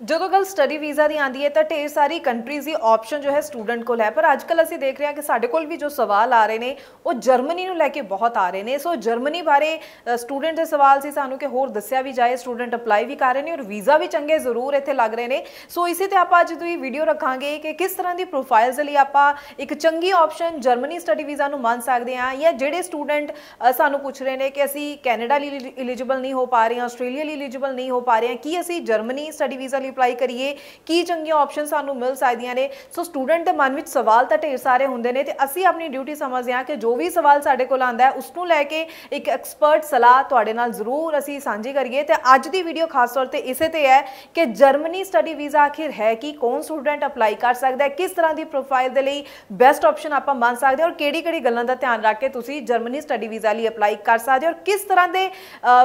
ਜਦੋਂ ਗੱਲ study visa ਦੀ ਆਂਦੀ ਹੈ ਤਾਂ ਢੇਰ ਸਾਰੀ ਕੰਟਰੀਜ਼ ਦੀ ਆਪਸ਼ਨ ਜੋ ਹੈ ਸਟੂਡੈਂਟ ਕੋਲ ਹੈ। ਪਰ ਅੱਜ ਕੱਲ ਅਸੀਂ ਦੇਖ ਰਹੇ ਹਾਂ ਕਿ ਸਾਡੇ ਕੋਲ ਵੀ ਜੋ ਸਵਾਲ ਆ ਰਹੇ ਨੇ, ਉਹ ਜਰਮਨੀ ਨੂੰ ਲੈ ਕੇ ਬਹੁਤ ਆ ਰਹੇ ਨੇ। ਸੋ ਜਰਮਨੀ ਬਾਰੇ ਸਟੂਡੈਂਟ ਦੇ ਸਵਾਲ ਸੀ ਸਾਨੂੰ ਕਿ ਹੋਰ ਦੱਸਿਆ ਵੀ ਜਾਏ ਸਟੂਡੈਂਟ ਅਪਲਾਈ ਵੀ ਕਰ ਰਹੇ ਨੇ ਔਰ ਵੀਜ਼ਾ ਵੀ ਚੰਗੇ ਜ਼ਰੂਰ ਇੱਥੇ ਲੱਗ ਰਹੇ ਨੇ। ਸੋ ਇਸੇ ਤੇ ਆਪਾਂ ਅੱਜ ਦੀ ਵੀਡੀਓ ਰੱਖਾਂਗੇ ਕਿ ਕਿਸ ਤਰ੍ਹਾਂ ਦੀ ਪ੍ਰੋਫਾਈਲਸ ਦੇ ਲਈ ਆਪਾਂ ਇੱਕ ਚੰਗੀ ਆਪਸ਼ਨ ਜਰਮਨੀ ਸਟੱਡੀ ਵੀਜ਼ਾ ਨੂੰ ਮੰਨ ਸਕਦੇ ਹਾਂ ਜਾਂ ਜਿਹੜੇ ਸਟੂਡੈਂਟ ਸਾਨੂੰ ਪੁੱਛ ਰਹੇ ਨੇ ਕਿ ਅਸੀਂ ਕੈਨੇਡਾ ਲਈ ਐਲੀਜੀਬਲ ਨਹੀਂ ਹੋ ਪਾ ਰਹੇ ਹਾਂ ਆਸਟ੍ਰੇਲੀਆ ਲਈ ਐਲੀਜੀਬਲ ਨਹੀਂ ਹੋ ਪਾ ਰਹੇ ਹਾਂ, ਕੀ ਅਸੀਂ ਜਰਮਨੀ ਸਟੱਡੀ ਵੀਜ਼ਾ ਲਈ ਅਪਲਾਈ ਕਰੀਏ, ਕੀ ਚੰਗੀਆਂ ਆਪਸ਼ਨ ਸਾਨੂੰ ਮਿਲ ਸਕਦੀਆਂ ਨੇ। ਸੋ ਸਟੂਡੈਂਟ ਦੇ ਮਨ ਵਿੱਚ ਸਵਾਲ ਤਾਂ ਢੇਰ ਸਾਰੇ ਹੁੰਦੇ ਨੇ ਤੇ ਅਸੀਂ ਆਪਣੀ ਡਿਊਟੀ ਸਮਝਦੇ ਹਾਂ ਕਿ ਜੋ ਵੀ ਸਵਾਲ ਸਾਡੇ ਕੋਲ ਆਂਦਾ ਹੈ ਉਸ ਨੂੰ ਲੈ ਕੇ ਇੱਕ ਐਕਸਪਰਟ ਸਲਾਹ ਤੁਹਾਡੇ ਨਾਲ ਜ਼ਰੂਰ ਅਸੀਂ ਸਾਂਝੀ ਕਰੀਏ। ਤੇ ਅੱਜ ਦੀ ਵੀਡੀਓ ਖਾਸ ਤੌਰ ਤੇ ਇਸੇ ਤੇ ਹੈ ਕਿ ਜਰਮਨੀ ਸਟੱਡੀ ਵੀਜ਼ਾ ਆਖਿਰ ਹੈ ਕਿ, ਕੌਣ ਸਟੂਡੈਂਟ ਅਪਲਾਈ ਕਰ ਸਕਦਾ ਹੈ, ਕਿਸ ਤਰ੍ਹਾਂ ਦੀ ਪ੍ਰੋਫਾਈਲ ਦੇ ਲਈ ਬੈਸਟ ਆਪਸ਼ਨ ਆਪਾਂ ਮੰਨ ਸਕਦੇ ਹਾਂ ਔਰ ਕਿਹੜੀ ਕਿਹੜੀ ਗੱਲਾਂ ਦਾ ਧਿਆਨ ਰੱਖ ਕੇ ਤੁਸੀਂ ਜਰਮਨੀ ਸਟੱਡੀ ਵੀਜ਼ਾ ਲਈ ਅਪਲਾਈ ਕਰ ਸਕਦੇ ਹੋ ਔਰ ਕਿਸ ਤਰ੍ਹਾਂ ਦੇ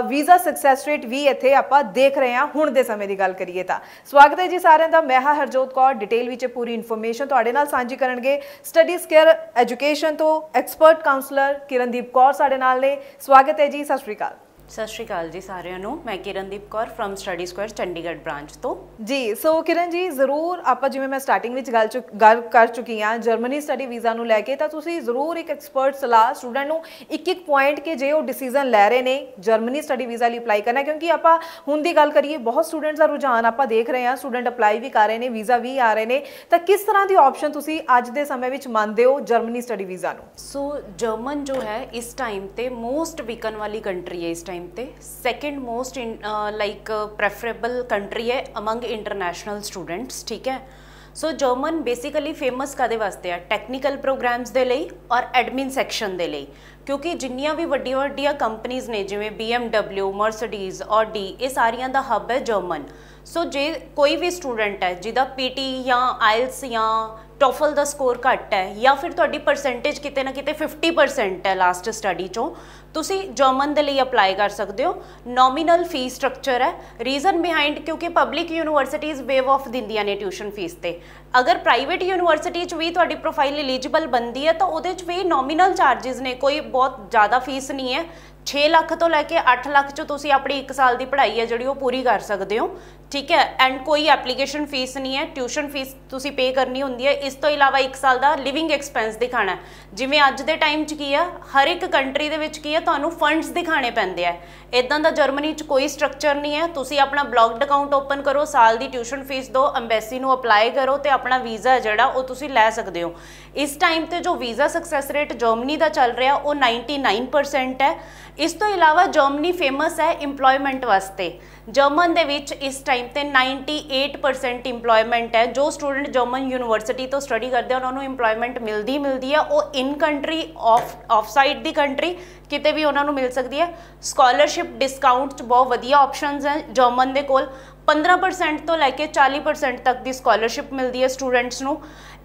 ਵੀਜ਼ਾ ਸਕਸੈਸ ਰੇਟ ਵੀ ਇੱਥੇ ਆਪਾਂ ਦੇਖ ਰਹੇ ਹਾਂ। ਹੁਣ ਦੇ ਸਮੇਂ ਦੀ ਗੱਲ ਕਰੀਏ ਤਾਂ। ਸਵਾਗਤ ਹੈ ਜੀ ਸਾਰਿਆਂ ਦਾ। ਮੈਂ ਹਾਂ ਹਰਜੋਤ ਕੌਰ। ਡਿਟੇਲ ਵਿੱਚ ਪੂਰੀ ਇਨਫੋਰਮੇਸ਼ਨ ਤੁਹਾਡੇ ਨਾਲ ਸਾਂਝੀ ਕਰਨਗੇ। ਸਟੱਡੀ ਸਕੇਅਰ ਐਜੂਕੇਸ਼ਨ ਤੋਂ ਐਕਸਪਰਟ ਕਾਉਂਸਲਰ ਕਿਰਨਦੀਪ ਕੌਰ ਸਾਡੇ ਨਾਲ ਨੇ। ਸਵਾਗਤ ਹੈ ਜੀ। ਸਤਿ ਸ਼੍ਰੀ ਅਕਾਲ। ਸਤਿ ਸ਼੍ਰੀ ਅਕਾਲ ਜੀ ਸਾਰਿਆਂ ਨੂੰ। ਮੈਂ Kirandeep Kaur from Study Square Chandigarh branch ਤੋਂ। ਜੀ ਸੋ ਕਿਰਨ ਜੀ ਜ਼ਰੂਰ ਆਪਾਂ ਜਿਵੇਂ ਮੈਂ ਸਟਾਰਟਿੰਗ ਵਿੱਚ ਗੱਲ ਗੱਲ ਕਰ ਚੁੱਕੀ ਹਾਂ ਜਰਮਨੀ ਸਟੱਡੀ ਵੀਜ਼ਾ ਨੂੰ ਲੈ ਕੇ ਤਾਂ ਤੁਸੀਂ ਜ਼ਰੂਰ ਇੱਕ ਐਕਸਪਰਟ ਸਲਾਹ ਸਟੂਡੈਂਟ ਨੂੰ ਇੱਕ ਇੱਕ ਪੁਆਇੰਟ ਕਿ ਜੇ ਉਹ ਡਿਸੀਜਨ ਲੈ ਰਹੇ ਨੇ ਜਰਮਨੀ ਸਟੱਡੀ ਵੀਜ਼ਾ ਲਈ ਅਪਲਾਈ ਕਰਨਾ ਕਿਉਂਕਿ ਆਪਾਂ ਹੁਣ ਦੀ ਗੱਲ ਕਰੀਏ ਬਹੁਤ ਸਟੂਡੈਂਟਸ ਦਾ ਰੁਝਾਨ ਆਪਾਂ ਦੇਖ ਰਹੇ ਹਾਂ ਸਟੂਡੈਂਟ ਅਪਲਾਈ ਵੀ ਕਰ ਰਹੇ ਨੇ ਵੀਜ਼ਾ ਵੀ ਆ ਰਹੇ ਨੇ ਤਾਂ ਕਿਸ ਤਰ੍ਹਾਂ ਦੀ ਆਪਸ਼ਨ ਤੁਸੀਂ ਅੱਜ ਦੇ ਸਮੇਂ ਵਿੱਚ ਮੰਨਦੇ ਹੋ ਜਰਮਨੀ ਸਟੱਡੀ ਵੀਜ਼ਾ ਨੂੰ? ਸੋ ਜਰਮਨ ਜੋ ਹੈ ਇਸ ਟਾਈਮ ਤੇ ਮੋਸਟ ਵਿਕਨ ਵਾਲੀ ਕੰਟਰੀ ਹੈ ਇਸ ਟਾਈਮ ਤੇ second most like preferable country है अमंग इंटरनेशनल स्टूडेंट्स ठीक है ਸੋ ਜਰਮਨ ਬੇਸਿਕਲੀ ਫੇਮਸ ਕਾਦੇ ਵਾਸਤੇ ਆ ਟੈਕਨੀਕਲ ਪ੍ਰੋਗਰਾਮਸ ਦੇ ਲਈ ਔਰ ਐਡਮਿਨ ਸੈਕਸ਼ਨ ਦੇ ਲਈ ਕਿਉਂਕਿ ਜਿੰਨੀਆਂ ਵੀ ਵੱਡੀਆਂ ਵੱਡੀਆਂ ਕੰਪਨੀਆਂ ਨੇ ਜਿਵੇਂ BMW ਮਰਸੀਡੀਜ਼ ਆਡੀ ਇਹ ਸਾਰੀਆਂ ਦਾ ਹੱਬ ਹੈ ਜਰਮਨ ਸੋ ਜੇ ਕੋਈ ਵੀ ਸਟੂਡੈਂਟ ਹੈ, ਜਿਹਦਾ ਪੀਟੀ ਜਾਂ ਆਇਲਸ ਜਾਂ ਟੋਫਲ ਦਾ ਸਕੋਰ ਘੱਟ ਹੈ, ਜਾਂ ਫਿਰ ਤੁਹਾਡੀ ਪਰਸੈਂਟੇਜ ਕਿਤੇ ਨਾ ਕਿਤੇ 50% ਹੈ ਲਾਸਟ ਸਟੱਡੀ ਚੋਂ, ਤੁਸੀਂ ਜਰਮਨ ਦੇ ਲਈ ਅਪਲਾਈ ਕਰ ਸਕਦੇ ਹੋ। ਨੋਮੀਨਲ ਫੀਸ ਸਟਰਕਚਰ ਹੈ। ਰੀਜ਼ਨ ਬਿਹਾਈਂਡ ਕਿਉਂਕਿ ਪਬਲਿਕ ਯੂਨੀਵਰਸਿਟੀਜ਼ ਵੇਵ ਆਫ ਦਿੰਦੀਆਂ ਨੇ ਟਿਊਸ਼ਨ ਫੀਸ ਤੇ। ਅਗਰ ਪ੍ਰਾਈਵੇਟ ਯੂਨੀਵਰਸਿਟੀ ਚ ਵੀ ਤੁਹਾਡੀ ਪ੍ਰੋਫਾਈਲ ਐਲੀਜੀਬਲ ਬਣਦੀ ਹੈ, ਤਾਂ ਉਹਦੇ ਚ ਵੀ ਨੋਮੀਨਲ ਚਾਰजेस ਨੇ। ਕੋਈ ਬਹੁਤ ਜ਼ਿਆਦਾ ਫੀਸ ਨਹੀਂ ਹੈ। 6 ਲੱਖ ਤੋਂ ਲੈ ਕੇ 8 ਲੱਖ ਚ ਤੁਸੀਂ ਆਪਣੀ 1 ਸਾਲ ਦੀ ਪੜ੍ਹਾਈ ਹੈ, ਜਿਹੜੀ ਉਹ ਪੂਰੀ ਕਰ ਸਕਦੇ ਹੋ। ਠੀਕ ਹੈ? ਐਂਡ ਕੋਈ ਐਪਲੀਕੇਸ਼ਨ ਫੀਸ ਨਹੀਂ ਹੈ। ਟਿਊਸ਼ਨ ਫੀਸ ਤੁਸੀਂ ਪੇ ਕਰਨੀ ਹੁੰਦੀ ਹੈ। ਇਸ ਤੋਂ ਇਲਾਵਾ 1 ਸਾਲ ਦਾ ਲਿਵਿੰਗ ਐਕਸਪੈਂਸ ਦਿਖਾਣਾ ਜਿਵੇਂ ਅੱਜ ਦੇ ਟਾਈਮ 'ਚ ਕੀ ਆ ਹਰ ਇੱਕ ਕੰਟਰੀ ਦੇ ਵਿੱਚ ਕੀ ਆ ਤੁਹਾਨੂੰ ਫੰਡਸ ਦਿਖਾਣੇ ਪੈਂਦੇ ਆ। ਇਦਾਂ ਦਾ ਜਰਮਨੀ 'ਚ ਕੋਈ ਸਟਰਕਚਰ ਨਹੀਂ ਹੈ। ਤੁਸੀਂ ਆਪਣਾ ਬਲੌਗਡ ਅਕਾਊਂਟ ਓਪਨ ਕਰੋ, ਸਾਲ ਦੀ ਟਿਊਸ਼ਨ ਫੀਸ ਦਿਓ ਐਮਬੈਸੀ ਨੂੰ ਅਪਲਾਈ ਕਰੋ ਤੇ ਆਪਣਾ ਵੀਜ਼ਾ ਜਿਹੜਾ, ਉਹ ਤੁਸੀਂ ਲੈ ਸਕਦੇ ਹੋ। ਇਸ ਟਾਈਮ ਤੇ ਜੋ ਵੀਜ਼ਾ ਸਕਸੈਸ ਰੇਟ ਜਰਮਨੀ ਦਾ ਚੱਲ ਰਿਹਾ, ਉਹ 99% ਹੈ। ਇਸ ਤੋਂ ਇਲਾਵਾ ਜਰਮਨੀ ਫੇਮਸ ਹੈ ਏਮਪਲੋਇਮੈਂਟ ਵਾਸਤੇ। ਜਰਮਨ ਦੇ ਵਿੱਚ ਇਸ ਟਾਈਮ ਤੇ 98% ਏਮਪਲੋਇਮੈਂਟ ਹੈ। ਜੋ ਸਟੂਡੈਂਟ ਜਰਮਨ ਯੂਨੀਵਰਸਿਟੀ ਤੋਂ ਸਟੱਡੀ ਕਰਦੇ ਉਹਨਾਂ ਨੂੰ ਏਮਪਲੋਇਮੈਂਟ ਮਿਲਦੀ ਮਿਲਦੀ ਹੈ। ਉਹ ਇਨ ਕੰਟਰੀ ਆਫ ਆਫਸਾਈਡ ਦੀ ਕੰਟਰੀ ਕਿਤੇ ਵੀ ਉਹਨਾਂ ਨੂੰ ਮਿਲ ਸਕਦੀ ਹੈ। ਸਕਾਲਰਸ਼ਿਪ ਡਿਸਕਾਊਂਟ ਚ ਬਹੁਤ ਵਧੀਆ ਆਪਸ਼ਨਸ ਹੈ ਜਰਮਨ ਦੇ ਕੋਲ। 15% ਤੋਂ ਲੈ ਕੇ 40% ਤੱਕ ਦੀ ਸਕਾਲਰਸ਼ਿਪ ਮਿਲਦੀ ਹੈ ਸਟੂਡੈਂਟਸ ਨੂੰ।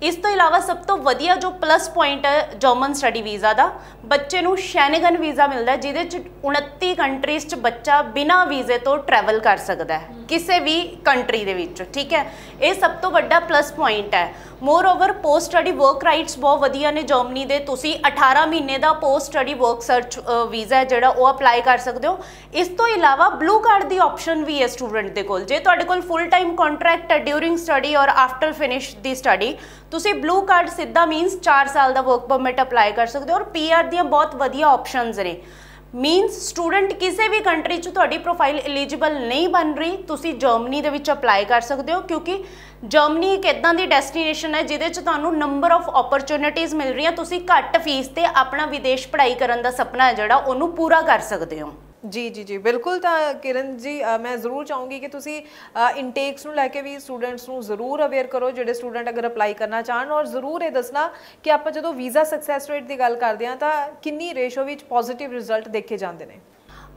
ਇਸ ਤੋਂ ਇਲਾਵਾ ਸਭ ਤੋਂ ਵਧੀਆ ਜੋ ਪਲੱਸ ਪੁਆਇੰਟ ਹੈ ਜਰਮਨ ਸਟੱਡੀ ਵੀਜ਼ਾ ਦਾ ਬੱਚੇ ਨੂੰ ਸ਼ੈਨਗਨ ਵੀਜ਼ਾ ਮਿਲਦਾ ਹੈ ਜਿਹਦੇ ਚ 29 ਕੰਟਰੀਜ਼ ਚ ਬੱਚਾ ਬਿਨਾ ਵੀਜ਼ੇ ਤੋਂ ਟਰੈਵਲ ਕਰ ਸਕਦਾ ਹੈ ਕਿਸੇ ਵੀ ਕੰਟਰੀ ਦੇ ਵਿੱਚ ਠੀਕ ਹੈ? ਇਹ ਸਭ ਤੋਂ ਵੱਡਾ ਪਲੱਸ ਪੁਆਇੰਟ ਹੈ। Moreover post study work rights ਬਹੁਤ ਵਧੀਆ ਨੇ ਜਰਮਨੀ ਦੇ ਤੁਸੀਂ 18 ਮਹੀਨੇ ਦਾ post study work search visa ਜਿਹੜਾ ਉਹ ਅਪਲਾਈ ਕਰ ਸਕਦੇ ਹੋ। ਇਸ ਤੋਂ ਇਲਾਵਾ ਬਲੂ ਕਾਰਡ ਦੀ ਆਪਸ਼ਨ ਵੀ ਹੈ ਸਟੂਡੈਂਟ ਦੇ ਕੋਲ ਜੇ ਤੁਹਾਡੇ ਕੋਲ ਫੁੱਲ ਟਾਈਮ ਕੰਟਰੈਕਟ ਹੈ ਡਿਊਰਿੰਗ ਸਟੱਡੀ ਔਰ ਆਫਟਰ ਫਿਨਿਸ਼ ਦੀ ਸਟੱਡੀ ਤੁਸੀਂ ਬਲੂ ਕਾਰਡ ਸਿੱਧਾ ਮੀਨਸ 4 ਸਾਲ ਦਾ ਵਰਕ ਪਰਮਿਟ ਅਪਲਾਈ ਕਰ ਸਕਦੇ ਹੋ ਔਰ ਪੀਆਰ ਦੀਆਂ ਬਹੁਤ ਵਧੀਆ ਆਪਸ਼ਨਸ ਨੇ। ਮੀਨਸ ਸਟੂਡੈਂਟ ਕਿਸੇ ਵੀ ਕੰਟਰੀ 'ਚ ਤੁਹਾਡੀ ਪ੍ਰੋਫਾਈਲ ਐਲੀਜੀਬਲ ਨਹੀਂ ਬਣ ਰਹੀ, ਤੁਸੀਂ ਜਰਮਨੀ ਦੇ ਵਿੱਚ ਅਪਲਾਈ ਕਰ ਸਕਦੇ ਹੋ ਕਿਉਂਕਿ ਜਰਮਨੀ ਇੱਕ ਇਦਾਂ ਦੀ ਡੈਸਟੀਨੇਸ਼ਨ ਹੈ ਜਿਹਦੇ 'ਚ ਤੁਹਾਨੂੰ ਨੰਬਰ ਆਫ ਓਪਰਚ्युनिटीज ਮਿਲ ਰਹੀਆਂ, ਤੁਸੀਂ ਘੱਟ ਫੀਸ ਤੇ ਆਪਣਾ ਵਿਦੇਸ਼ ਪੜ੍ਹਾਈ ਕਰਨ ਦਾ ਸੁਪਨਾ ਹੈ ਜਿਹੜਾ, ਉਹਨੂੰ ਪੂਰਾ ਕਰ ਸਕਦੇ ਹੋ। ਜੀ ਜੀ ਜੀ, ਬਿਲਕੁਲ ਤਾਂ ਕਿਰਨ ਜੀ ਮੈਂ ਜ਼ਰੂਰ ਚਾਹੂੰਗੀ ਕਿ ਤੁਸੀਂ ਇਨਟੇਕਸ ਨੂੰ ਲੈ ਕੇ ਵੀ ਸਟੂਡੈਂਟਸ ਨੂੰ ਜ਼ਰੂਰ ਅਵੇਅਰ ਕਰੋ, ਜਿਹੜੇ ਸਟੂਡੈਂਟ ਅਗਰ ਅਪਲਾਈ ਕਰਨਾ ਚਾਹਣ ਔਰ ਜ਼ਰੂਰ ਇਹ ਦੱਸਣਾ ਕਿ ਆਪਾਂ ਜਦੋਂ ਵੀਜ਼ਾ ਸਕਸੈਸ ਰੇਟ ਦੀ ਗੱਲ ਕਰਦੇ ਹਾਂ ਤਾਂ ਕਿੰਨੀ ਰੇਸ਼ੋ ਵਿੱਚ ਪੋਜ਼ਿਟਿਵ ਰਿਜ਼ਲਟ ਦੇਖੇ ਜਾਂਦੇ ਨੇ।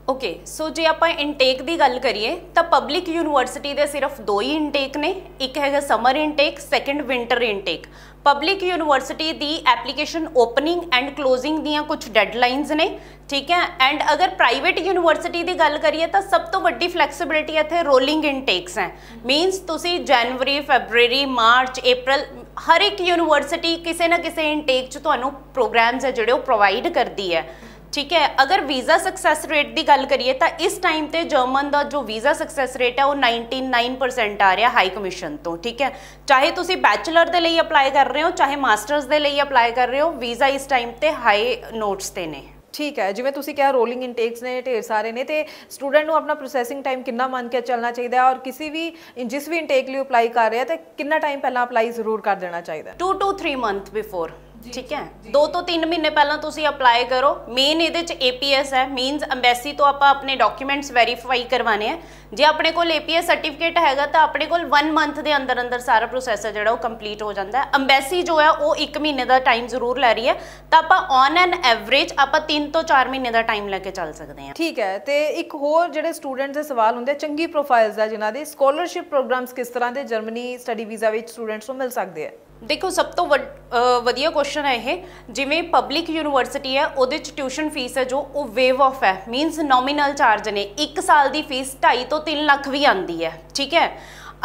ਓਕੇ ਸੋ ਜੇ ਆਪਾਂ ਇਨਟੇਕ ਦੀ ਗੱਲ ਕਰੀਏ, ਤਾਂ ਪਬਲਿਕ ਯੂਨੀਵਰਸਿਟੀ ਦੇ ਸਿਰਫ ਦੋ ਹੀ ਇਨਟੇਕ ਨੇ, ਇੱਕ ਹੈਗਾ summer intake second winter intake public university the application opening and closing ਦੀਆਂ ਕੁਝ ਡੈਡਲਾਈਨਸ ਨੇ, ਠੀਕ ਹੈ? ਐਂਡ ਅਗਰ ਪ੍ਰਾਈਵੇਟ ਯੂਨੀਵਰਸਿਟੀ ਦੀ ਗੱਲ ਕਰੀਏ, ਤਾਂ ਸਭ ਤੋਂ ਵੱਡੀ ਫਲੈਕਸੀਬਿਲਿਟੀ ਇੱਥੇ ਰੋਲਿੰਗ ਇਨਟੇਕਸ ਹੈ। ਮੀਨਸ ਤੁਸੀਂ ਜਨਵਰੀ ਫੈਬਰੂਅਰੀ ਮਾਰਚ ਅਪ੍ਰੈਲ ਹਰ ਇੱਕ ਯੂਨੀਵਰਸਿਟੀ ਕਿਸੇ ਨਾ ਕਿਸੇ ਇਨਟੇਕ 'ਚ ਤੁਹਾਨੂੰ ਪ੍ਰੋਗਰਾਮਸ ਹੈ ਜਿਹੜੇ ਉਹ ਪ੍ਰੋਵਾਈਡ ਕਰਦੀ ਹੈ। ਠੀਕ ਹੈ ਅਗਰ ਵੀਜ਼ਾ ਸਕਸੈਸ ਰੇਟ ਦੀ ਗੱਲ ਕਰੀਏ ਤਾਂ ਇਸ ਟਾਈਮ ਤੇ ਜਰਮਨ ਦਾ ਜੋ ਵੀਜ਼ਾ ਸਕਸੈਸ ਰੇਟ ਹੈ ਉਹ 99% ਆ ਰਿਹਾ ਹਾਈ ਕਮਿਸ਼ਨ ਤੋਂ ਠੀਕ ਹੈ। ਚਾਹੇ ਤੁਸੀਂ ਬੈਚਲਰ ਦੇ ਲਈ ਅਪਲਾਈ ਕਰ ਰਹੇ ਹੋ ਚਾਹੇ ਮਾਸਟਰਸ ਦੇ ਲਈ ਅਪਲਾਈ ਕਰ ਰਹੇ ਹੋ ਵੀਜ਼ਾ ਇਸ ਟਾਈਮ ਤੇ ਹਾਈ ਨੋਟਸ ਤੇ ਨੇ। ਠੀਕ ਹੈ ਜਿਵੇਂ ਤੁਸੀਂ ਕਿਹਾ ਰੋਲਿੰਗ ਇਨਟੇਕਸ ਨੇ ਢੇਰ ਸਾਰੇ ਨੇ ਤੇ ਸਟੂਡੈਂਟ ਨੂੰ ਆਪਣਾ ਪ੍ਰੋਸੈਸਿੰਗ ਟਾਈਮ ਕਿੰਨਾ ਮੰਨ ਕੇ ਚੱਲਣਾ ਚਾਹੀਦਾ ਹੈ ਔਰ ਕਿਸੇ ਵੀ ਜਿਸ ਵੀ ਇਨਟੇਕ ਲਈ ਅਪਲਾਈ ਕਰ ਰਿਹਾ ਤੇ ਕਿੰਨਾ ਟਾਈਮ ਪਹਿਲਾਂ ਅਪਲਾਈ ਜ਼ਰੂਰ ਕਰ ਦੇਣਾ ਚਾਹੀਦਾ ਹੈ। 2 ਟੂ 3 ਮੰਥ ਬਿਫੋਰ ਠੀਕ ਹੈ? 2 ਤੋਂ 3 ਮਹੀਨੇ ਪਹਿਲਾਂ ਤੁਸੀਂ ਅਪਲਾਈ ਕਰੋ। ਮੇਨ ਇਹਦੇ ਚ APS ਹੈ। ਮੀਨਸ ਐਮਬੈਸੀ ਤੋਂ ਆਪਾਂ ਆਪਣੇ ਡਾਕੂਮੈਂਟਸ ਵੈਰੀਫਾਈ ਕਰਵਾਣੇ ਆ। ਜੇ ਆਪਣੇ ਕੋਲ APS ਸਰਟੀਫਿਕੇਟ ਹੈਗਾ ਤਾਂ ਆਪਣੇ ਕੋਲ 1 ਮੰਥ ਦੇ ਅੰਦਰ ਅੰਦਰ ਸਾਰਾ ਪ੍ਰੋਸੈਸ ਹੈ ਜਿਹੜਾ ਉਹ ਕੰਪਲੀਟ ਹੋ ਜਾਂਦਾ ਹੈ। ਐਮਬੈਸੀ ਜੋ ਹੈ ਉਹ 1 ਮਹੀਨੇ ਦਾ ਟਾਈਮ ਜ਼ਰੂਰ ਲੈ ਰਹੀ ਹੈ। ਤਾਂ ਆਪਾਂ ਔਨ ਐਨ ਐਵਰੇਜ ਆਪਾਂ 3 ਤੋਂ 4 ਮਹੀਨੇ ਦਾ ਟਾਈਮ ਲੈ ਕੇ ਚੱਲ ਸਕਦੇ ਹਾਂ। ਠੀਕ ਹੈ ਤੇ ਇੱਕ ਹੋਰ ਜਿਹੜੇ ਸਟੂਡੈਂਟਸ ਦੇ ਸਵਾਲ ਹੁੰਦੇ ਚੰਗੀ ਪ੍ਰੋਫਾਈਲਸ ਆ ਜਿਨ੍ਹਾਂ ਦੇ ਸਕਾਲਰਸ਼ਿਪ ਪ੍ਰੋਗਰਾਮਸ ਕਿਸ ਤਰ੍ਹਾਂ ਦੇ ਜਰਮਨੀ ਸਟੱਡੀ ਵੀਜ਼ਾ ਵਿੱਚ ਸਟੂਡੈਂਟਸ ਨੂੰ ਮਿਲ ਸਕਦੇ ਆ? ਦੇਖੋ, ਸਭ ਤੋਂ ਵੱਡ- ਵਧੀਆ ਕੁਐਸਚਨ ਹੈ ਇਹ, ਜਿਵੇਂ ਪਬਲਿਕ ਯੂਨੀਵਰਸਿਟੀ ਹੈ, ਉਹਦੇ ਚ ਟਿਊਸ਼ਨ ਫੀਸ ਹੈ ਜੋ ਉਹ ਵੇਵ ਆਫ ਹੈ। ਮੀਨਸ ਨੋਮੀਨਲ ਚਾਰਜ ਨੇ। 1 ਸਾਲ ਦੀ ਫੀਸ 2.5 ਤੋਂ 3 ਲੱਖ ਵੀ ਆਂਦੀ ਹੈ। ਠੀਕ ਹੈ?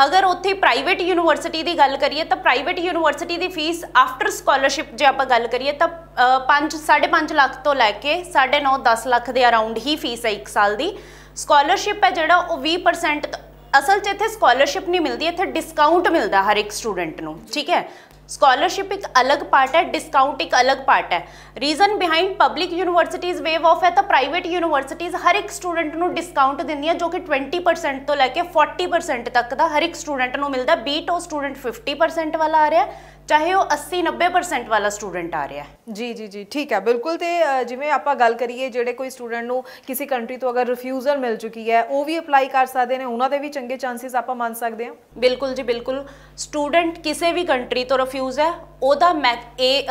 ਅਗਰ ਉੱਥੇ ਪ੍ਰਾਈਵੇਟ ਯੂਨੀਵਰਸਿਟੀ ਦੀ ਗੱਲ ਕਰੀਏ, ਤਾਂ ਪ੍ਰਾਈਵੇਟ ਯੂਨੀਵਰਸਿਟੀ ਦੀ ਫੀਸ ਆਫਟਰ ਸਕਾਲਰਸ਼ਿਪ ਜੇ ਆਪਾਂ ਗੱਲ ਕਰੀਏ, ਤਾਂ 5 5.5 ਲੱਖ ਤੋਂ ਲੈ ਕੇ 9.5 10 ਲੱਖ ਦੇ ਅਰਾਊਂਡ ਹੀ ਫੀਸ ਹੈ 1 ਸਾਲ ਦੀ। ਸਕਾਲਰਸ਼ਿਪ ਹੈ ਜਿਹੜਾ, ਉਹ 20% ਅਸਲ 'ਚ ਇੱਥੇ ਸਕਾਲਰਸ਼ਿਪ ਨਹੀਂ ਮਿਲਦੀ, ਇੱਥੇ ਡਿਸਕਾਊਂਟ ਮਿਲਦਾ ਹਰ ਇੱਕ ਸਟੂਡੈਂਟ ਨੂੰ। ਠੀਕ ਹੈ? ਸਕਾਲਰਸ਼ਿਪ ਇੱਕ ਅਲੱਗ ਪਾਰਟ ਹੈ ਡਿਸਕਾਊਂਟ ਇੱਕ ਅਲੱਗ ਪਾਰਟ ਹੈ। Reason behind public universities waive off ਹੈ ਤਾਂ ਪ੍ਰਾਈਵੇਟ ਯੂਨੀਵਰਸਿਟੀਜ਼ ਹਰ ਇੱਕ ਸਟੂਡੈਂਟ ਨੂੰ ਡਿਸਕਾਊਂਟ ਦਿੰਦੀਆਂ ਜੋ ਕਿ 20% ਤੋਂ ਲੈ ਕੇ 40% ਤੱਕ ਦਾ ਹਰ ਇੱਕ ਸਟੂਡੈਂਟ ਨੂੰ ਮਿਲਦਾ। ਬੀਟ ਉਹ ਸਟੂਡੈਂਟ 50% ਵਾਲਾ ਆ ਰਿਹਾ ਚਾਹੇ ਉਹ 80 90% ਵਾਲਾ ਸਟੂਡੈਂਟ ਆ ਰਿਹਾ ਜੀ ਜੀ ਜੀ ਠੀਕ ਹੈ ਬਿਲਕੁਲ ਤੇ ਜਿਵੇਂ ਆਪਾਂ ਗੱਲ ਕਰੀਏ ਜਿਹੜੇ ਕੋਈ ਸਟੂਡੈਂਟ ਨੂੰ ਕਿਸੇ ਕੰਟਰੀ ਤੋਂ ਅਗਰ ਰਿਫਿਊਜ਼ਲ ਮਿਲ ਚੁੱਕੀ ਹੈ ਉਹ ਵੀ ਅਪਲਾਈ ਕਰ ਸਕਦੇ ਨੇ ਉਹਨਾਂ ਦੇ ਵੀ ਚੰਗੇ ਚਾਂਸਸ ਆਪਾਂ ਮੰਨ ਸਕਦੇ ਹਾਂ। ਬਿਲਕੁਲ ਜੀ ਬਿਲਕੁਲ। ਸਟੂਡੈਂਟ ਕਿਸੇ ਵੀ ਕੰਟਰੀ ਤੋਂ ਰਿਫਿਊਜ਼ ਹੈ ਉਹਦਾ ਮੈਂ ਇਹ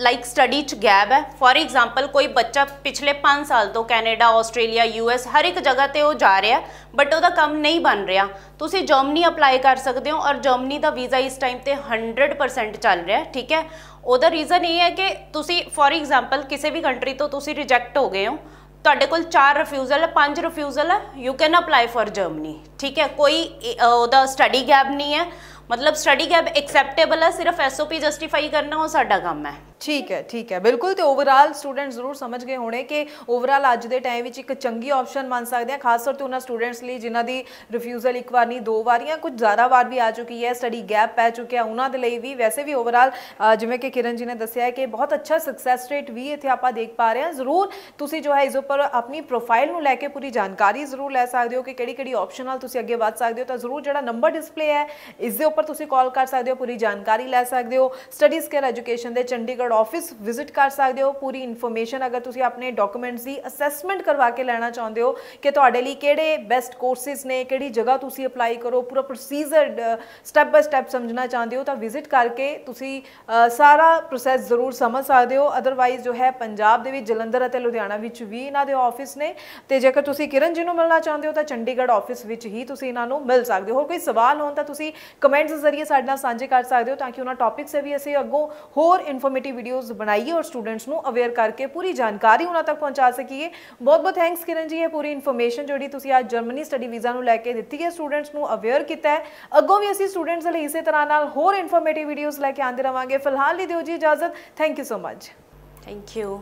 ਲਾਈਕ ਸਟੱਡੀ ਚ ਗੈਪ ਹੈ। ਫੋਰ ਐਗਜ਼ਾਮਪਲ ਕੋਈ ਬੱਚਾ ਪਿਛਲੇ 5 ਸਾਲ ਤੋਂ ਕੈਨੇਡਾ, ਆਸਟ੍ਰੇਲੀਆ ਯੂਐਸ ਹਰ ਇੱਕ ਜਗ੍ਹਾ ਤੇ ਉਹ ਜਾ ਰਿਹਾ ਬਟ ਉਹਦਾ ਕੰਮ ਨਹੀਂ ਬਣ ਰਿਹਾ। ਤੁਸੀਂ ਜਰਮਨੀ ਅਪਲਾਈ ਕਰ ਸਕਦੇ ਹੋ ਔਰ ਜਰਮਨੀ ਦਾ ਵੀਜ਼ਾ ਇਸ ਟਾਈਮ ਤੇ 100% ਚੱਲ ਰਿਹਾ, ਠੀਕ ਹੈ? ਉਹਦਾ ਰੀਜ਼ਨ ਇਹ ਹੈ ਕਿ ਤੁਸੀਂ ਫੋਰ ਐਗਜ਼ਾਮਪਲ ਕਿਸੇ ਵੀ ਕੰਟਰੀ ਤੋਂ ਤੁਸੀਂ ਰਿਜੈਕਟ ਹੋ ਗਏ ਹੋ, ਤੁਹਾਡੇ ਕੋਲ 4 ਰਿਫਿਊਜ਼ਲ ਹੈ 5 ਰਿਫਿਊਜ਼ਲ ਹੈ you can apply for Germany ਠੀਕ ਹੈ? ਕੋਈ ਉਹਦਾ ਸਟੱਡੀ ਗੈਪ ਨਹੀਂ ਹੈ। ਮਤਲਬ ਸਟੱਡੀ ਗੈਪ ਐਕਸੈਪਟੇਬਲ ਹੈ, ਸਿਰਫ ਐਸਓਪੀ ਜਸਟੀਫਾਈ ਕਰਨਾ ਉਹ ਸਾਡਾ ਕੰਮ ਹੈ। ਠੀਕ ਹੈ ਠੀਕ ਹੈ। ਬਿਲਕੁਲ, ਤੇ ਓਵਰਆਲ ਸਟੂਡੈਂਟ ਜ਼ਰੂਰ ਸਮਝ ਗਏ ਹੋਣੇ ਕਿ ਓਵਰਆਲ ਅੱਜ ਦੇ ਟਾਈਮ ਵਿੱਚ ਇੱਕ ਚੰਗੀ ਆਪਸ਼ਨ ਮੰਨ ਸਕਦੇ ਆ, ਖਾਸ ਤੌਰ ਤੇ ਉਹਨਾਂ ਸਟੂਡੈਂਟਸ ਲਈ ਜਿਨ੍ਹਾਂ ਦੀ ਰਿਫਿਊਜ਼ਲ ਇੱਕ ਵਾਰ ਨਹੀਂ, ਦੋ ਵਾਰ ਜਾਂ ਕੁਝ ਜ਼ਿਆਦਾ ਵਾਰ ਵੀ ਆ ਚੁੱਕੀ ਹੈ ਸਟੱਡੀ ਗੈਪ ਪੈ ਚੁੱਕਿਆ ਉਹਨਾਂ ਦੇ ਲਈ ਵੀ। ਵੈਸੇ ਵੀ ਓਵਰਆਲ ਜਿਵੇਂ ਕਿ ਕਿਰਨ ਜੀ ਨੇ ਦੱਸਿਆ ਕਿ ਬਹੁਤ ਅੱਛਾ ਸਕਸੈਸ ਰੇਟ ਵੀ ਇੱਥੇ ਆਪਾਂ ਦੇਖ ਪਾ ਰਹੇ ਹਾਂ। ਜ਼ਰੂਰ ਤੁਸੀਂ ਜੋ ਹੈ ਇਸ ਉੱਪਰ ਆਪਣੀ ਪ੍ਰੋਫਾਈਲ ਨੂੰ ਲੈ ਕੇ ਪੂਰੀ ਜਾਣਕਾਰੀ ਜ਼ਰੂਰ ਲੈ ਸਕਦੇ ਹੋ ਕਿ ਕਿਹੜੀ ਕਿਹੜੀ ਆਪਸ਼ਨ ਨਾਲ ਤੁਸੀਂ ਅੱਗੇ ਵਧ ਸਕਦੇ ਹੋ। ਤਾਂ ਜ਼ਰੂਰ ਜਿਹੜਾ ਨੰਬਰ ਡਿਸਪਲੇ ਹੈ, ਇਸ ਦੇ ਉੱਪਰ ਤੁਸੀਂ ਕਾਲ ਕਰ ਸਕਦੇ ਹੋ, ਪੂਰੀ ਜਾਣਕਾਰੀ ਲੈ ਸਕਦੇ ਹੋ। ਸਟੱਡੀ ਕੇਅਰ ਐਜੂਕੇਸ਼ਨ ਦੇ ਚੰਡੀਗੜ੍ਹ ਆਫਿਸ ਵਿਜ਼ਿਟ ਕਰ ਸਕਦੇ ਹੋ ਪੂਰੀ ਇਨਫੋਰਮੇਸ਼ਨ ਅਗਰ ਤੁਸੀਂ ਆਪਣੇ ਡਾਕੂਮੈਂਟਸ ਦੀ ਅਸੈਸਮੈਂਟ ਕਰਵਾ ਕੇ ਲੈਣਾ ਚਾਹੁੰਦੇ ਹੋ ਕਿ ਤੁਹਾਡੇ ਲਈ ਕਿਹੜੇ ਬੈਸਟ ਕੋਰਸਿਸ ਨੇ ਕਿਹੜੀ ਜਗ੍ਹਾ ਤੁਸੀਂ ਅਪਲਾਈ ਕਰੋ ਪੂਰਾ ਪ੍ਰੋਸੀਜਰ ਸਟੈਪ ਬਾਈ ਸਟੈਪ ਸਮਝਣਾ ਚਾਹੁੰਦੇ ਹੋ ਤਾਂ ਵਿਜ਼ਿਟ ਕਰਕੇ ਤੁਸੀਂ ਸਾਰਾ ਪ੍ਰੋਸੈਸ ਜ਼ਰੂਰ ਸਮਝ ਸਕਦੇ ਹੋ ਅਦਰਵਾਈਜ਼ ਜੋ ਹੈ ਪੰਜਾਬ ਦੇ ਵਿੱਚ ਜਲੰਧਰ ਅਤੇ ਲੁਧਿਆਣਾ ਵਿੱਚ ਵੀ ਇਹਨਾਂ ਦੇ ਆਫਿਸ ਨੇ ਤੇ ਜੇਕਰ ਤੁਸੀਂ ਕਿਰਨ ਜੀ ਨੂੰ ਮਿਲਣਾ ਚਾਹੁੰਦੇ ਹੋ ਤਾਂ ਚੰਡੀਗੜ੍ਹ ਆਫਿਸ ਵਿੱਚ ਹੀ ਤੁਸੀਂ ਇਹਨਾਂ ਨੂੰ ਮਿਲ ਸਕਦੇ ਹੋ ਹੋਰ ਕੋਈ ਸਵਾਲ ਹੋਣ ਤਾਂ ਤੁਸੀਂ ਕਮੈਂਟਸ ਜ਼ਰੀਏ ਸਾਡੇ ਨਾਲ ਸਾਂਝੇ ਕਰ ਸਕਦੇ ਹੋ ਤਾਂ ਕਿ ਉਹਨਾਂ ਟੌਪਿਕਸ ਤੇ ਵੀ ਅਸੀਂ ਅੱਗੋਂ ਹੋਰ ਇਨਫੋਰਮੇਟਿਵ ਵੀਡੀਓਜ਼ ਬਣਾਈਏ ਔਰ ਸਟੂਡੈਂਟਸ ਨੂੰ ਅਵੇਅਰ ਕਰਕੇ ਪੂਰੀ ਜਾਣਕਾਰੀ ਉਹਨਾਂ ਤੱਕ ਪਹੁੰਚਾ ਸਕੀਏ। ਬਹੁਤ ਬਹੁਤ ਥੈਂਕਸ ਕਿਰਨ ਜੀ, ਇਹ ਪੂਰੀ ਇਨਫੋਰਮੇਸ਼ਨ ਜਿਹੜੀ ਤੁਸੀਂ ਅੱਜ ਜਰਮਨੀ ਸਟੱਡੀ ਵੀਜ਼ਾ ਨੂੰ ਲੈ ਕੇ ਦਿੱਤੀ ਹੈ ਸਟੂਡੈਂਟਸ ਨੂੰ ਅਵੇਅਰ ਕੀਤਾ ਹੈ। ਅੱਗੋਂ ਵੀ ਅਸੀਂ ਸਟੂਡੈਂਟਸ ਲਈ ਇਸੇ ਤਰ੍ਹਾਂ ਨਾਲ ਹੋਰ ਇਨਫੋਰਮੇਟਿਵ ਵੀਡੀਓਜ਼ ਲੈ ਕੇ ਆਉਂਦੇ ਰਵਾਂਗੇ। ਫਿਲਹਾਲ ਲਈ ਦਿਓ ਜੀ ਇਜਾਜ਼ਤ। Thank you so much thank you